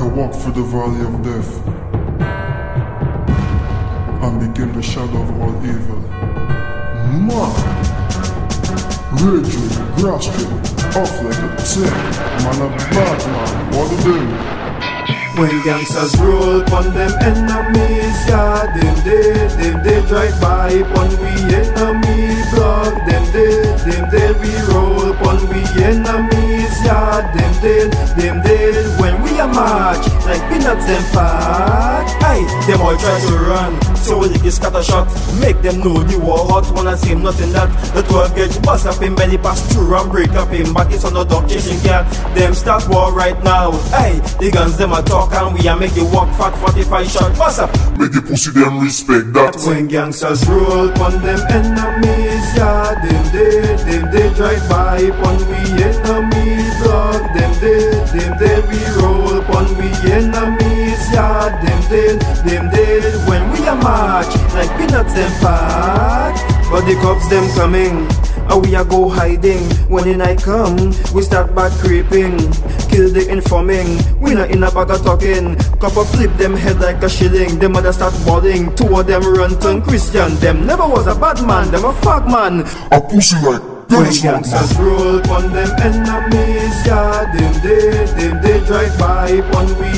I walk through the valley of death and became the shadow of all evil. Man, grass strip, off like a tick. Man, a bad man, what do them? When gangsters roll pon them enemies, yeah, them dead, them dead drive by pon enemies, yeah, them dead, them dead when we a march like peanuts them pack. Hey, them all try to run, so we get scatter shot, make them know the war hot, wanna see nothing that the 12 gauge bust up in belly pass through and break up in back, it's on the dog chasing cat. Them start war right now, hey, the guns them a talk and we a make the walk fat 45 shot bust up. Make the pussy them respect that. When gangsters roll pon them enemies, yeah, them dead, them dead drive by pon enemies, yeah, them dead, them dead when we a march like peanuts them pack. But the cops them coming, and we a go hiding. When the night come, we start back creeping. Kill the informing, we not in a bag of talking. Copper flip them head like a shilling. Them mother start bawling. Two of them run turn Christian. Them never was a bad man, them a fuck man. A pussy like When gangsters roll pon them enemies, yeah, them dead, them dead drive by pon we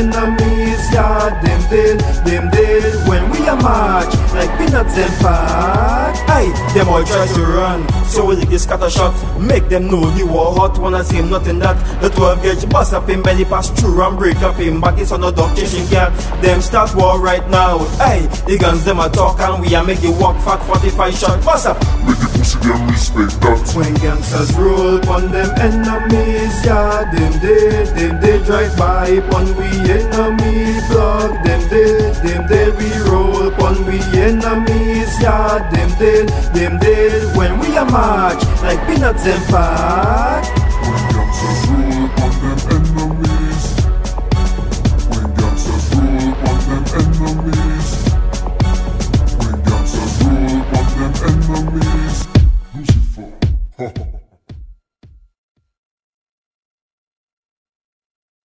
enemies, yeah, them dead, them dead when we a march like peanuts them pack. Hey, them all try to run, so we get scatter shot, make them know the war hot, wanna see him nothing that the 12 gauge bust up in belly pass through and break up in back, it's on the dog chasing cat. Them start war right now, hey, the guns them a talk and we a make the walk fat. 45 shot bust up. Make the pussy them respect that. When gangsters roll pon them enemies, yeah, them dead, them dead drive by pon we enemy. Block, them dead, them dead we roll pon we enemies, yeah, them dead, them dead when we a march like peanuts and pack.